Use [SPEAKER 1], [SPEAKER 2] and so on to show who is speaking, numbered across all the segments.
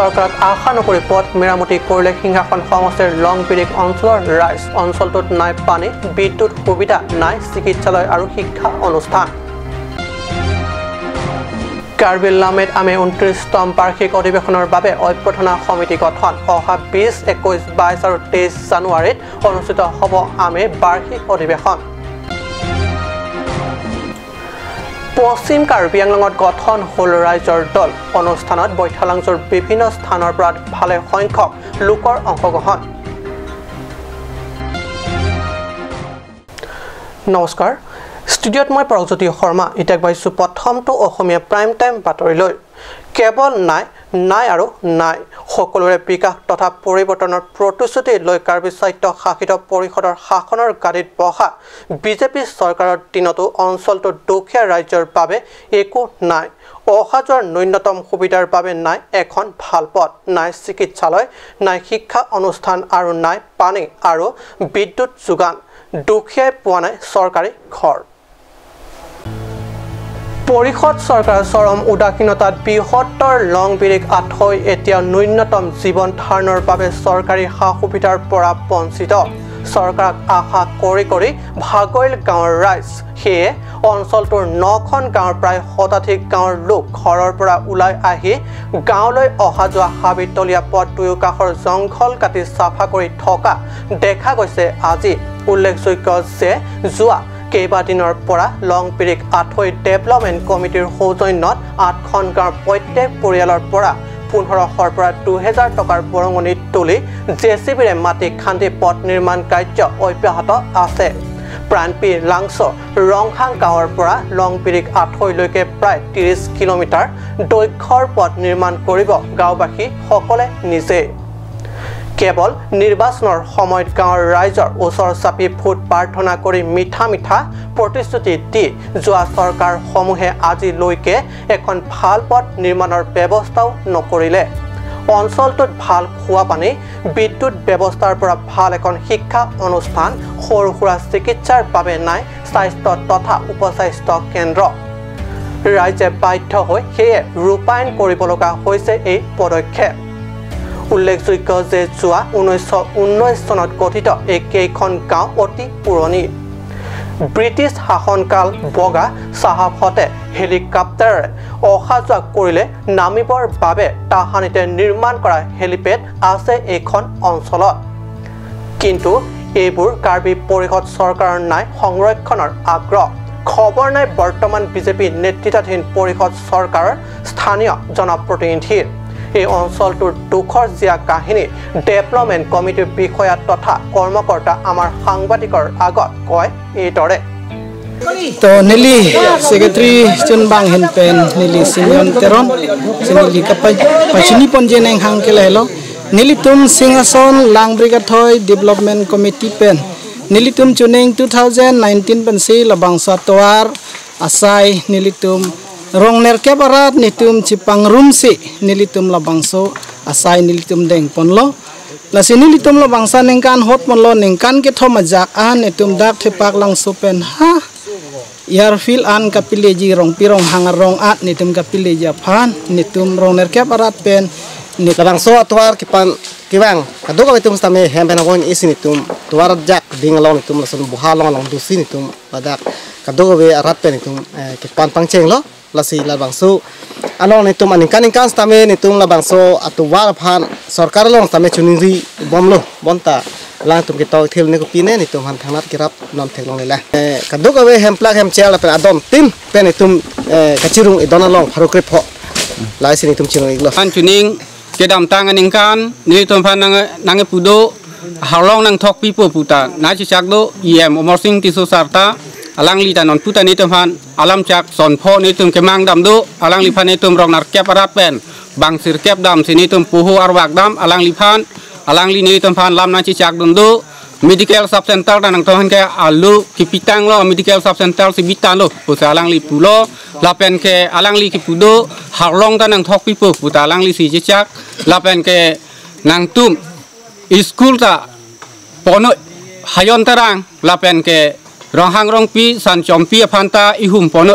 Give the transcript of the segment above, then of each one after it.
[SPEAKER 1] চৰকাৰক আশা নকৰি পথ মেৰামতি কৰিলে সিংহাসন সমষ্টিৰ লংপিৰিক অঞ্চলৰ ৰাইজ অঞ্চলটোত নাই পানী বিদ্যুৎ সুবিধা নাই চিকিৎসালয় আৰু শিক্ষা অনুষ্ঠান। কাৰ্বি লামেট আমে ঊনত্ৰিছতম বাৰ্ষিক অধিৱেশনৰ বাবে অভ্যৰ্থনা সমিতি গঠন। অহা বিছ একৈছ বাইছ আৰু তেইছ জানুৱাৰীত অনুষ্ঠিত হ'ব আমে বাৰ্ষিক অধিৱেশন। পশ্চিম কাৰ্বি আংলঙত গঠন হ'ল ৰাইজৰ দল। অনুষ্ঠানত বৈঠালাংজুৰ বিভিন্ন স্থানৰ পৰা ভালে সংখ্যক লোকৰ অংশগ্ৰহণ। নমস্কাৰ। ষ্টুডিঅ'ত মই প্ৰগজ্যোতি শৰ্মা এতিয়া পাইছোঁ প্ৰথমটো অসমীয়া প্ৰাইম টাইম বাতৰিলৈ কেৱল নাই নাই আৰু নাই। সকলোৰে বিকাশ তথা পৰিৱৰ্তনৰ প্ৰতিশ্ৰুতি লৈ কাৰ্বি স্বায়ত্ব শাসিত পৰিষদৰ শাসনৰ গাড়ীত বহা বিজেপি চৰকাৰৰ দিনতো অঞ্চলটোৰ দুখীয়া ৰাজ্যৰ বাবে একো নাই। অহা যোৱাৰ ন্যূনতম সুবিধাৰ বাবে নাই এখন ভাল পথ নাই চিকিৎসালয় নাই শিক্ষা অনুষ্ঠান আৰু নাই পানী আৰু বিদ্যুৎ যোগান। দুখীয়াই পোৱা নাই চৰকাৰী ঘৰ। পৰিষদ চৰকাৰৰ চৰম উদাসীনতাত বৃহত্তৰ লং বিৰিক আঁঠৈ এতিয়া ন্যূনতম জীৱন ধাৰণৰ বাবে চৰকাৰী সা সুবিধাৰ পৰা বঞ্চিত। চৰকাৰক আশা কৰি কৰি ভাগৈল গাঁৱৰ ৰাইজ সেয়ে অঞ্চলটোৰ নখন গাঁৱৰ প্ৰায় শতাধিক গাঁৱৰ লোক ঘৰৰ পৰা ওলাই আহি গাঁৱলৈ অহা যোৱা হাবিতলীয়া পথ দুয়োকাষৰ জংঘল কাটি চাফা কৰি থকা দেখা গৈছে। আজি উল্লেখযোগ্য যে যোৱা কেইবাদিনৰ পৰা লং পিৰিক আঠৈ ডেভেলপমেণ্ট কমিটিৰ সৌজন্যত আঠখন গাঁৱৰ প্ৰত্যেক পৰিয়ালৰ পৰা পোন্ধৰশৰ পৰা দুহেজাৰ টকাৰ বৰঙণি তুলি জে চি বিৰে মাটি খান্দি পথ নিৰ্মাণ কাৰ্য অব্যাহত আছে। প্ৰাণপী লাংচ ৰংহাং গাঁৱৰ পৰা লং পিৰিক আঠৈলৈকে প্ৰায় ত্ৰিছ কিলোমিটাৰ দৈৰ্ঘ্যৰ পথ নিৰ্মাণ কৰিব গাঁওবাসীসকলে নিজেই কেৱল নিৰ্বাচনৰ সময়ত গাঁৱৰ ৰাইজৰ ওচৰ চাপি ভোট প্ৰাৰ্থনা কৰি মিঠা মিঠা প্ৰতিশ্ৰুতি দি যোৱা চৰকাৰসমূহে আজিলৈকে এখন ভাল পথ নিৰ্মাণৰ ব্যৱস্থাও নকৰিলে। অঞ্চলটোত ভাল খোৱা পানী বিদ্যুৎ ব্যৱস্থাৰ পৰা ভাল এখন শিক্ষা অনুষ্ঠান সৰু সুৰা চিকিৎসাৰ বাবে নাই স্বাস্থ্য তথা উপস্বাস্থ্য কেন্দ্ৰ। ৰাইজে বাধ্য হৈ সেয়ে ৰূপায়ণ কৰিব লগা হৈছে এই পদক্ষেপ। উল্লেখযোগ্য যে যোৱা ঊনৈছশ ঊনৈছ চনত গঠিত এই কেইখন গাঁও অতি পুৰণি। ব্ৰিটিছ শাসনকাল বগা চাহাবহঁতে হেলিকপ্টাৰেৰে অহা যোৱা কৰিলে নামিবৰ বাবে তাহানিতে নিৰ্মাণ কৰা হেলিপেড আছে এইখন অঞ্চলত। কিন্তু এইবোৰ কাৰ্বি পৰিষদ চৰকাৰৰ নাই সংৰক্ষণৰ আগ্ৰহ। খবৰ নাই বৰ্তমান বিজেপি নেতৃত্বাধীন পৰিষদ চৰকাৰৰ স্থানীয় জনপ্ৰতিনিধিৰ। এই অঞ্চলটোৰ দুখৰ জীয়া কাহিনী ডেভেলপমেণ্ট কমিটিৰ বিষয়া তথা কৰ্মকৰ্তা আমাৰ সাংবাদিকৰ আগত কয় এইদৰে।
[SPEAKER 2] তো নেলি সেক্রেটারি চুন বাং হেন পেন নেলি সিমিয়ন তেরন নেলি কাপাই পাইছিনি পঞ্জে নেং হাং কেলে হেলো। নেলি তুম সিংহাসন লাং ব্রিগাথয় ডেভেলপমেন্ট কমিটি পেন। নেলি তুম চুনেং 2019 পেনসি লবাং সাতোয়ার asai nilitum rong nerke barat nitum cipang rumsi nilitum labangso asai nilitum deng ponlo. La sini litum lo bangsa nengkan hot monlo nengkan ke thoma jak an nitum dak thepak lang sopen ha? Yar fil an kapileji rong pirong hangar rong at nitum kapileji aphan nitum rong nerke barat pen
[SPEAKER 3] ni labang so tuar kipan kiwang. Kadu ka itum stame hem ben agon isi nitum tuar jak ding long nitum lasun buha long long dusi nitum badak. Kadu ka be arat pen nitum kipan pangcheng lo lasi labang su along nitum aningkan ingkan stame nitum labang so atu war phan sarkar long stame chuniri bom lo bonta. Lang tum kitau thil ne kupine nitum han thangnat kirap nam thenglong lela eh, kaduk awe hempla hem chela pen adom tim pen nitum eh, kachirung idona long pharokre pho lai sin nitum chinong iglo.
[SPEAKER 4] Han chuning kedam tang aningkan nitum phan nang nang pudo halong nang thok pipo puta. Na chi chak do em omor sing sarta alang li ta non puta ni alam chak son pho ni tum ke mang dam do alang li phan ni tum rong nar kep arat pen. Bang sir kep dam sini tum puhu arwak dam. Alang li phan. Alang li ni lam na chi chak do medical sub center ta nang tohan ke alu ki pitang lo. Medical sub center si bitan lo. Pu sa alang li pulo la pen ke alang li ki pudo harlong ta nang thok pi pu. Pu ta alang li si chak. La pen ke nang tum. School ta pono hayon tarang la pen ke rong hang rong pi san chom pi phan ta i hum pono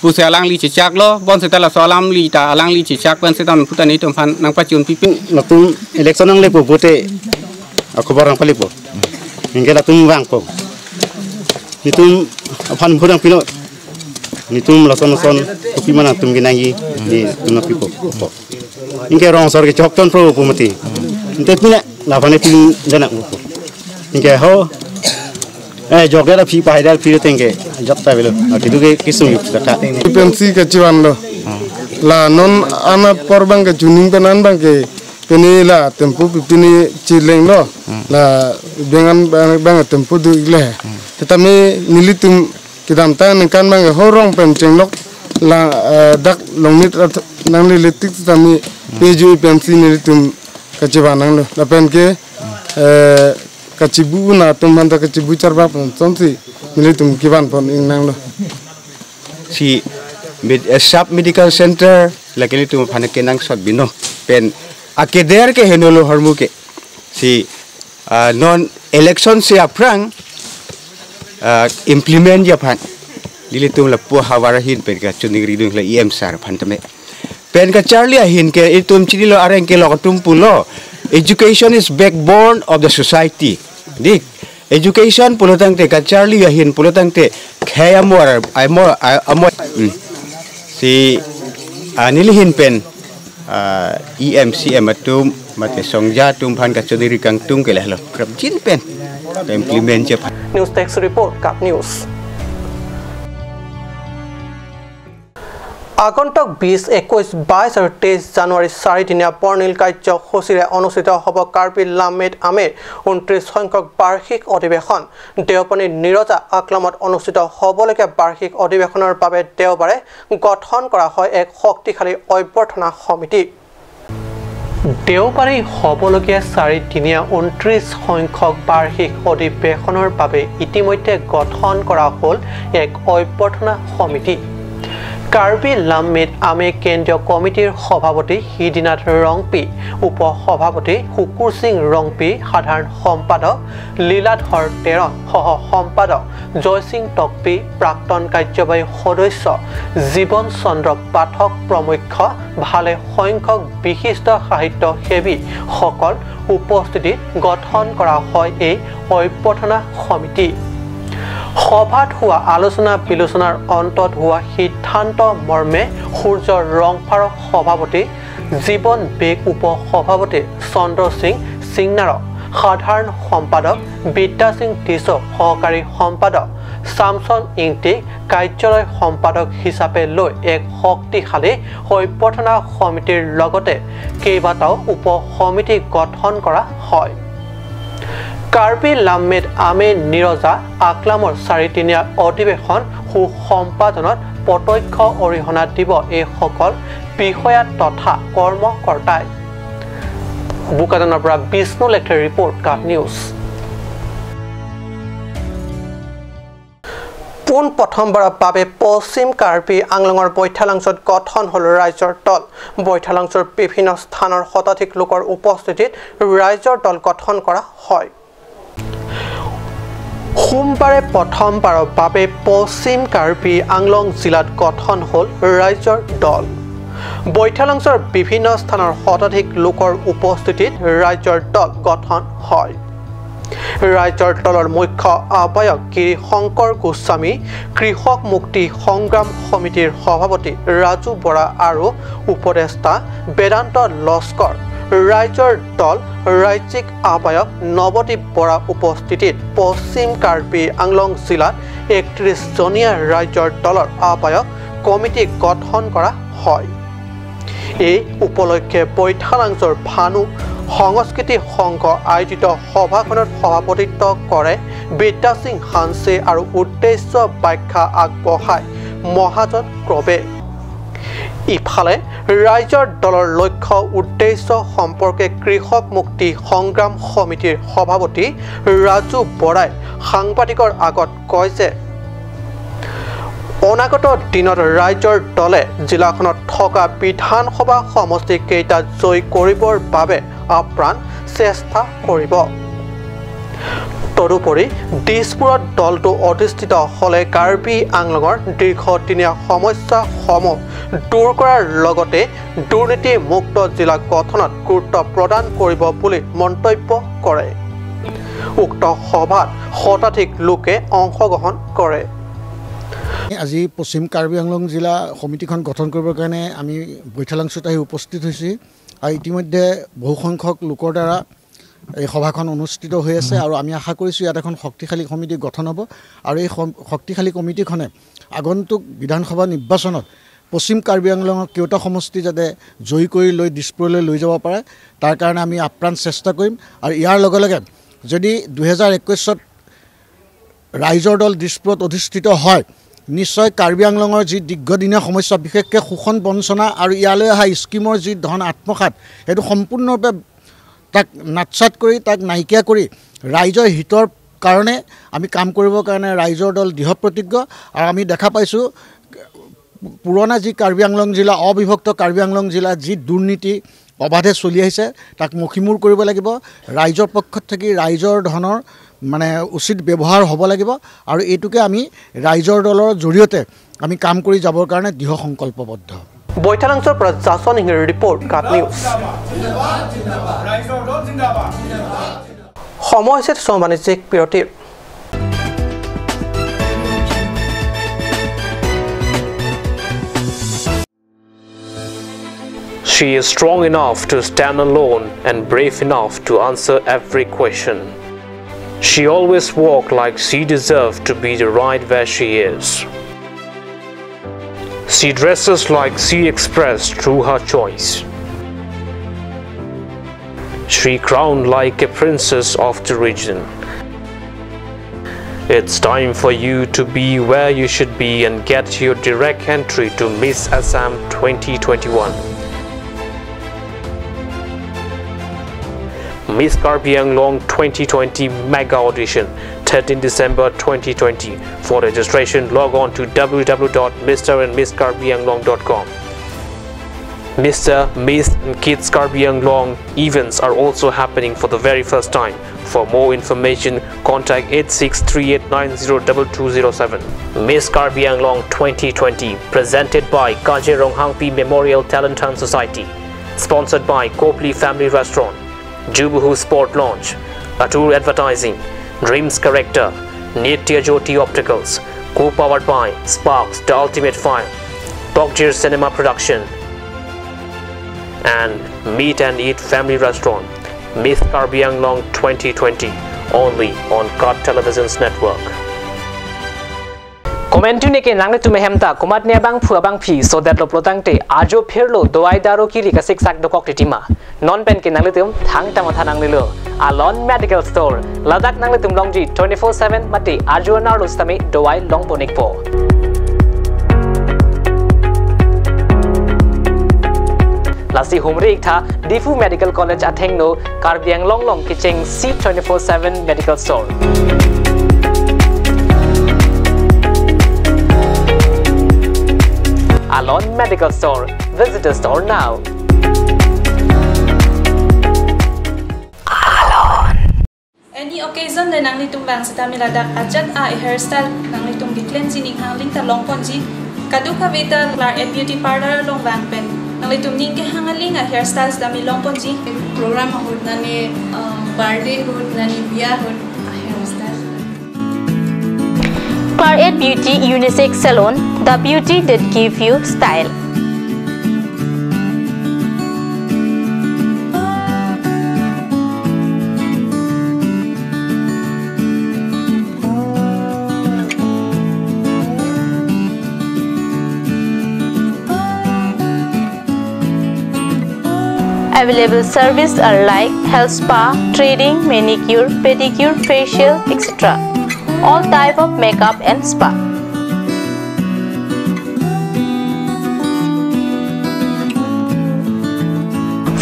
[SPEAKER 4] pu se alang li chi chak lo bon se ta la so alam li ta alang li chi chak ban se ta puta ni tom phan nang pa chun pi pi
[SPEAKER 5] latung election ang lepo bote ako barang palipo hingga latung wang po. Nitum aphan phurang pino nitum lason son kopi mana tum ginangi ni tum pipo po hingga rong sor ke chok ton pro po mati inte pina la phane pin jana po. Hingga ho eh jogda da phi pai dal phi tenge jot ta belo akidu ke kisum yu kata
[SPEAKER 6] pensi ke ciwan lo. La non ana porbang ke juning penan bang ke? Peni la tempu pini cileng lo. La dengan bang tempu du ile tetapi nilitum kidam ta kan bang horong penceng lok. La dak longmit nang lilitik tetapi peju pensi nilitum ke ciwan lo. La ke kacibu na tumanda kacibu carba pun. Sonsi nilitum kiban pon ing nang lo
[SPEAKER 5] si med, uh, sub medical center lagi ni tu phane kenang sot bino pen akeder ke henolo hormu ke? Si uh, non election se aprang uh, implement ya phan. Lili tu la pu hawara hin pen ka chuning ri dung la em sar phan tame pen ka charlie hin ke itum chili lo areng ke lo tum pulo education is backbone of the society dik education pulotang te kacharli yahin pulotang te khay amor amor si ah, anilihin pen ah, EMCM atum mate songja tum phan kachudiri kang tum kelah lo krap jin pen. Implement chep
[SPEAKER 1] news text report kap news. আগন্তুক বিছ একৈছ বাইছ আৰু তেইছ জানুৱাৰী চাৰিদিনীয়া বৰ্ণিল কাৰ্যসূচীৰে অনুষ্ঠিত হ'ব কাৰ্বি লামেট আমেৰ ঊনত্ৰিছ সংখ্যক বাৰ্ষিক অধিৱেশন। দেওপানী নিৰজা আকলামত অনুষ্ঠিত হ'বলগীয়া বাৰ্ষিক অধিৱেশনৰ বাবে দেওবাৰে গঠন কৰা হয় এক শক্তিশালী অভ্যৰ্থনা সমিতি। দেওবাৰে হ'বলগীয়া চাৰিদিনীয়া ঊনত্ৰিছ সংখ্যক বাৰ্ষিক অধিৱেশনৰ বাবে ইতিমধ্যে গঠন কৰা হ'ল এক অভ্যৰ্থনা সমিতি। কাৰ্বি লামমিত আমে কেন্দ্ৰীয় কমিটিৰ সভাপতি সিদিনাথ ৰংপি উপ সভাপতি শুকুৰ সিং ৰংপি সাধাৰণ সম্পাদক লীলাধৰ তেৰণ সহ সম্পাদক জয়সিং টকপি প্ৰাক্তন কাৰ্যবাহী সদস্য জীৱন চন্দ্ৰ পাঠক প্ৰমুখ্য ভালে সংখ্যক বিশিষ্ট সাহিত্য সেৱীসকল উপস্থিতিত গঠন কৰা হয় এই অভ্যৰ্থনা সমিতি। সভাত হোৱা আলোচনা বিলোচনাৰ অন্তত হোৱা সিদ্ধান্ত মৰ্মে সূৰ্য ৰংফাৰক সভাপতি জীৱন বেগ উপ সভাপতি চন্দ্ৰ সিং সিংনাৰক সাধাৰণ সম্পাদক বিদ্যা সিং টিছক সহকাৰী সম্পাদক চামচন ইংটিক কাৰ্যালয় সম্পাদক হিচাপে লৈ এক শক্তিশালী অভ্যৰ্থনা সমিতিৰ লগতে কেইবাটাও উপ সমিতি গঠন কৰা হয়। কাৰ্বি লামমেদ আমে নিৰজা আকলামৰ চাৰিদিনীয়া অধিৱেশন সুসম্পাদনত প্ৰত্যক্ষ অৰিহণা দিব এইসকল বিষয়া তথা কৰ্মকৰ্তাই। বোকাজানৰ পৰা বিষ্ণু লেখে ৰিপৰ্ট কাট নিউজ। পোন প্ৰথমবাৰৰ বাবে পশ্চিম কাৰ্বি আংলঙৰ বৈঠালাংচত গঠন হ'ল ৰাইজৰ দল। বৈঠালাংচৰ বিভিন্ন স্থানৰ শতাধিক লোকৰ উপস্থিতিত ৰাইজৰ দল গঠন কৰা হয়। সোমবাৰে প্ৰথমবাৰৰ বাবে পশ্চিম কাৰ্বি আংলং জিলাত গঠন হ'ল ৰাইজৰ দল। বৈঠালাংচৰ বিভিন্ন স্থানৰ শতাধিক লোকৰ উপস্থিতিত ৰাইজৰ দল গঠন হয়। ৰাইজৰ দলৰ মুখ্য আহ্বায়ক গিৰি শংকৰ গোস্বামী কৃষক মুক্তি সংগ্ৰাম সমিতিৰ সভাপতি ৰাজু বৰা আৰু উপদেষ্টা বেদান্ত লস্কৰ ৰাইজৰ দল ৰাজ্যিক আহ্বায়ক নৱদ্বীপ বৰা উপস্থিতিত পশ্চিম কাৰ্বি আংলং জিলাত একত্ৰিছজনীয়া ৰাইজৰ দলৰ আহ্বায়ক কমিটি গঠন কৰা হয়। এই উপলক্ষে বৈঠালাংচৰ ভানু সংস্কৃতি সংঘ আয়োজিত সভাখনত সভাপতিত্ব কৰে বিদ্যা সিং হানছে আৰু উদ্দেশ্য ব্যাখ্যা আগবঢ়ায় মহাজন ক্ৰবে। ইফালে ৰাইজৰ দলৰ লক্ষ্য উদ্দেশ্য সম্পৰ্কে কৃষক মুক্তি সংগ্ৰাম সমিতিৰ সভাপতি ৰাজু বৰাই সাংবাদিকৰ আগত কয় যে অনাগত দিনত ৰাইজৰ দলে জিলাখনত থকা বিধানসভা সমষ্টিকেইটা জয় কৰিবৰ বাবে আপ্ৰাণ চেষ্টা কৰিব। তদুপৰি দিছপুৰত দলটো অধিষ্ঠিত হ'লে কাৰ্বি আংলঙৰ দীৰ্ঘদিনীয়া সমস্যাসমূহ দূৰ কৰাৰ লগতে দুৰ্নীতিমুক্ত জিলা গঠনত গুৰুত্ব প্ৰদান কৰিব বুলি মন্তব্য কৰে। উক্ত সভাত শতাধিক লোকে অংশগ্ৰহণ কৰে।
[SPEAKER 7] আজি পশ্চিম কাৰ্বি আংলং জিলা সমিতিখন গঠন কৰিবৰ কাৰণে আমি বৈঠালাংচুত আহি উপস্থিত হৈছোঁ। আৰু ইতিমধ্যে বহুসংখ্যক লোকৰ দ্বাৰা এই সভাখন অনুষ্ঠিত হৈ আছে আৰু আমি আশা কৰিছোঁ ইয়াত এখন শক্তিশালী সমিতি গঠন হ'ব। আৰু এই শক্তিশালী কমিটিখনে আগন্তুক বিধানসভা নিৰ্বাচনত পশ্চিম কাৰ্বি আংলঙৰ কেওটা সমষ্টি যাতে জয়ী কৰি লৈ দিছপুৰলৈ লৈ যাব পাৰে তাৰ কাৰণে আমি আপ্ৰাণ চেষ্টা কৰিম। আৰু ইয়াৰ লগে লগে যদি দুহেজাৰ একৈছত ৰাইজৰ দল দিছপুৰত অধিষ্ঠিত হয় নিশ্চয় কাৰ্বি আংলঙৰ যি দীৰ্ঘদিনীয়া সমস্যা বিশেষকৈ শোষণ বঞ্চনা আৰু ইয়ালৈ অহা স্কীমৰ যি ধন আত্মসাত সেইটো সম্পূৰ্ণৰূপে তাক নাটচাট কৰি তাক নাইকিয়া কৰি ৰাইজৰ হিতৰ কাৰণে আমি কাম কৰিবৰ কাৰণে ৰাইজৰ দল দৃঢ় প্ৰতিজ্ঞ আৰু আমি দেখা পাইছোঁ পুৰণা যি কাৰ্বি আংলং জিলা অবিভক্ত কাৰ্বি আংলং জিলা যি দুৰ্নীতি অবাধে চলি আহিছে তাক মষিমূৰ কৰিব লাগিব। ৰাইজৰ পক্ষত থাকি ৰাইজৰ ধনৰ মানে উচিত ব্যৱহাৰ হ'ব লাগিব। আৰু এইটোকে আমি ৰাইজৰ দলৰ জৰিয়তে আমি কাম কৰি যাবৰ কাৰণে দৃঢ় সংকল্পবদ্ধ
[SPEAKER 1] বৈঠালাংচৰ পৰা জাচন সিংৰ ৰিপৰ্ট কাট নিউজ সময় হৈছে শ্ৰম বাণিজ্যিক বিৰতিৰ
[SPEAKER 8] She is strong enough to stand alone and brave enough to answer every question. She always walked like she deserved to be the right where she is. She dresses like she expressed through her choice. She crowned like a princess of the region. It's time for you to be where you should be and get your direct entry to Miss Assam 2021. Miss Karbi Anglong 2020 Mega Audition 13 December 2020. For registration, log on to www.mrandmisskarbianglong.com. Mr. Miss and Kids Karbi Anglong events are also happening for the very first time. For more information, contact 8638902207. Miss Karbi Anglong 2020 presented by Kajirong Hangpi Memorial Talent Society. Sponsored by Copley Family Restaurant. Jubuhu Sport Launch, Latour Advertising, Dreams Corrector, Nitya Jyoti Opticals, co-powered by Sparks, The Ultimate Fire, Tokjir Cinema Production, and Meet and Eat Family Restaurant, Myth Karbiang Long 2020, only on Cut Television's network.
[SPEAKER 9] Komentu ne ke nang tu mehem ta komat ne bang phua bang phi so that lo protang te ajo pher lo doai daro ki ri ka sik sak do kok tima non pen ke nang le tum thang ta ma tha nang le lo alon medical store ladak nang le tum long ji 24/7 mati ajo na lo stami doai long ponik po lasi humri ikta difu medical college atheng no karbiang long long kicheng c 24/7 medical store Alon Medical Store. Visit the store now. Alon.
[SPEAKER 10] Any occasion na nang nitong bang sa tamiladak ajat a hairstyle nang nitong giklen sining hangling ta long ponji kaduka vita lar and beauty parlor long bang pen nang nitong ning ke hangaling a hairstyles dami long ponji
[SPEAKER 11] program hud nani um, birthday hud nani biya hud
[SPEAKER 12] Claret Beauty Unisex Salon, the beauty that give you style. Available services are like health spa, trading, manicure, pedicure, facial, etc all type of makeup and spa.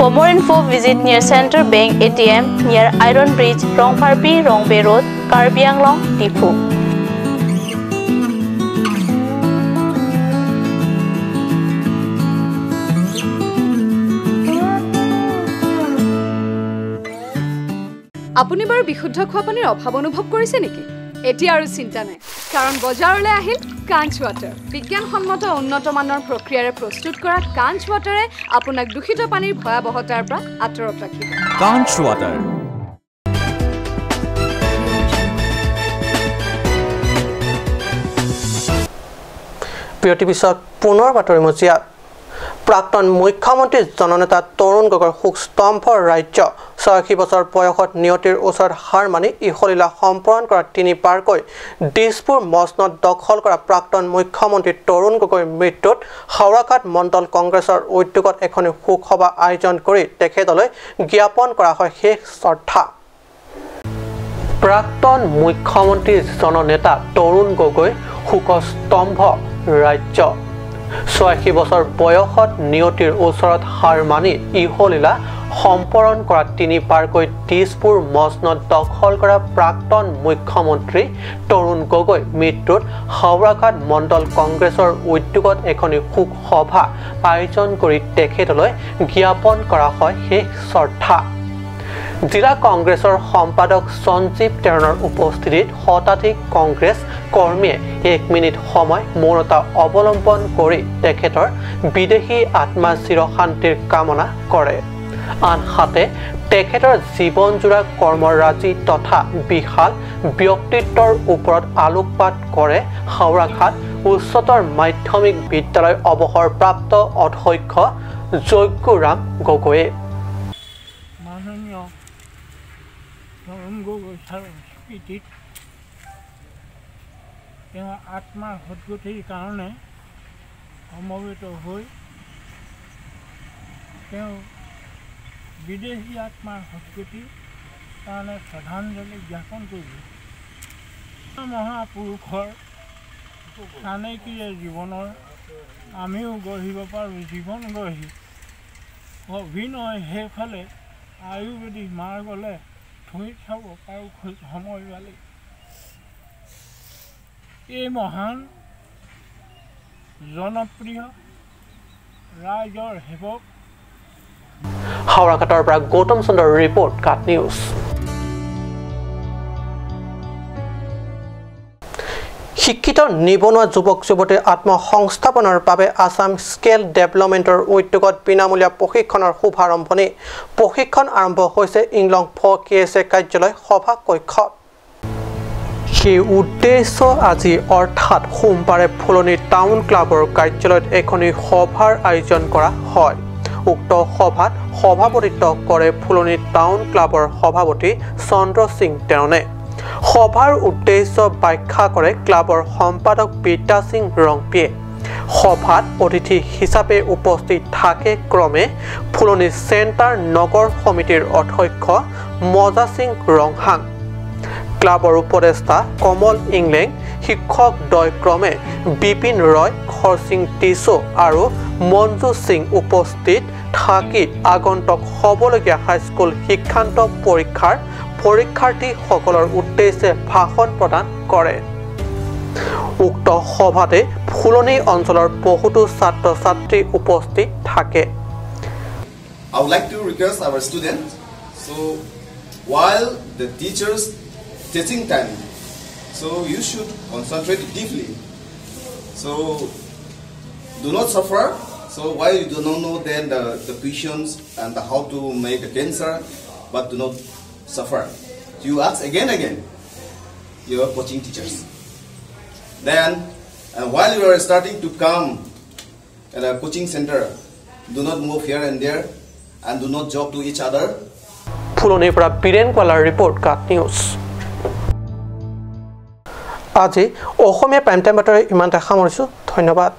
[SPEAKER 12] For more info, visit near Center Bank ATM near Iron Bridge, Rongparpi, Rongbei Road, Karbi Anglong, Tipu.
[SPEAKER 13] আপুনি বাৰু বিশুদ্ধ খোৱা পানীৰ অভাৱ অনুভৱ কৰিছে নেকি এতিয়া আৰু চিন্তা নাই কাৰণ বজাৰলৈ আহিল কাঞ্চ ৱাটাৰ বিজ্ঞানসন্মত উন্নত মানৰ প্ৰক্ৰিয়াৰে প্ৰস্তুত কৰা কাঞ্চ ৱাটাৰে আপোনাক দূষিত পানীৰ ভয়াৱহতাৰ পৰা আঁতৰত ৰাখিব।
[SPEAKER 14] Conch Water.
[SPEAKER 1] বিৰতিৰ পিছত পুনৰ বাতৰি মজিয়াত প্ৰাক্তন মুখ্যমন্ত্ৰী জননেতা তৰুণ গগৈৰ শোকস্তম্ভ ৰাজ্য ছয়াশী বছৰ বয়সত নিয়তিৰ ওচৰত হাৰ মানি ইহলীলা সম্পৰণ কৰা তিনিবাৰকৈ দিছপুৰ মচনদ দখল কৰা প্ৰাক্তন মুখ্যমন্ত্ৰী তৰুণ গগৈৰ মৃত্যুত হাওৰাঘাট মণ্ডল কংগ্ৰেছৰ উদ্যোগত এখনি শোকসভা আয়োজন কৰি তেখেতলৈ জ্ঞাপন কৰা হয় শেষ শ্ৰদ্ধা। প্ৰাক্তন মুখ্যমন্ত্ৰী জননেতা তৰুণ গগৈ শোকস্তম্ভ ৰাজ্য। ছয়াশী বছৰ বয়সত নিয়তিৰ ওচৰত হাৰ মানি ইহলীলা সম্পৰণ কৰা তিনিবাৰকৈ দিছপুৰ মচনদ দখল কৰা প্ৰাক্তন মুখ্যমন্ত্ৰী তৰুণ গগৈ মৃত্যুত হাওৰাঘাট মণ্ডল কংগ্ৰেছৰ উদ্যোগত এখনি শোকসভা আয়োজন কৰি তেখেতলৈ জ্ঞাপন কৰা হয় শেষ শ্ৰদ্ধা। জিলা কংগ্ৰেছৰ সম্পাদক সঞ্জীৱ তেৰণৰ উপস্থিতিত শতাধিক কংগ্ৰেছ কৰ্মীয়ে এক মিনিট সময় মৌনতা অৱলম্বন কৰি তেখেতৰ বিদেশী আত্মা চিৰশান্তিৰ কামনা কৰে। আনহাতে তেখেতৰ জীৱনজোৰা কৰ্মৰাজি তথা বিশাল ব্যক্তিত্বৰ ওপৰত আলোকপাত কৰে হাওৰাঘাট উচ্চতৰ মাধ্যমিক বিদ্যালয় অৱসৰপ্ৰাপ্ত অধ্যক্ষ যজ্ঞৰাম গগৈয়ে।
[SPEAKER 15] তেওঁ আত্মাৰ সদ্গতিৰ কাৰণে সমবেত হৈ তেওঁ বিদেশী আত্মাৰ সদ্গতিৰ কাৰণে শ্ৰদ্ধাঞ্জলি জ্ঞাপন কৰিলে মহাপুৰুষৰ চানেকিৰে জীৱনৰ আমিও গঢ়িব পাৰোঁ জীৱন গঢ়ি। অভিনয় সেইফালে আয়ুৰ্বেদিক মাৰ্গলে থৈ চাব পাৰোঁ সময় পালে। এই মহান জনপ্ৰিয় ৰাইজৰ সেৱক
[SPEAKER 1] হাওৰাঘাটৰ পৰা গৌতম চন্দ্ৰৰ ৰিপৰ্ট কাট নিউজ। শিক্ষিত নিবনুৱা যুৱক যুৱতীৰ আত্মসংস্থাপনৰ বাবে আছাম স্কেল ডেভেলপমেণ্টৰ উদ্যোগত বিনামূলীয়া প্ৰশিক্ষণৰ শুভাৰম্ভণি। প্ৰশিক্ষণ আৰম্ভ হৈছে ইংলং ফ কে এছ এ কাৰ্যালয় সভা কক্ষত। সেই উদ্দেশ্য আজি অৰ্থাৎ সোমবাৰে ফুলনি টাউন ক্লাবৰ কাৰ্যালয়ত এখনি সভাৰ আয়োজন কৰা হয়। উক্ত সভাত সভাপতিত্ব কৰে ফুলনি টাউন ক্লাবৰ সভাপতি চন্দ্ৰ সিং তেৰণে। সভাৰ উদ্দেশ্য ব্যাখ্যা কৰে ক্লাবৰ সম্পাদক বিদ্যা সিং ৰংপিয়ে। সভাত অতিথি হিচাপে উপস্থিত থাকে ক্ৰমে ফুলনি চেণ্টাৰ নগৰ সমিতিৰ অধ্যক্ষ মজা সিং ৰংহাং। ক্লাবৰ উপদেষ্টা কমল ইংলেং শিক্ষক দ্বয়ক্ৰমে বিপিন ৰয় খৰসিং টিছো আৰু মনজু সিং উপস্থিত থাকি আগন্তক হ'বলগীয়া হাইস্কুল শিক্ষান্ত পৰীক্ষাৰ পৰীক্ষাৰ্থীসকলৰ উদ্দেশ্যে ভাষণ প্ৰদান কৰে। উক্ত সভাতে ফুলনি অঞ্চলৰ বহুতো ছাত্ৰ ছাত্ৰী উপস্থিত থাকে।
[SPEAKER 16] So while you do not know then the, the questions and the how to make the answer, but do not suffer. You ask again again your coaching teachers. Then and while you are starting to come at a coaching center, do not move here and there and do not joke to each other.
[SPEAKER 1] ফুলনিৰ পৰা বীৰেণ কোৱালাৰ report কাট news আজি অসমীয়া prime time বাতৰি ইমানতে সামৰিছোঁ ধন্যবাদ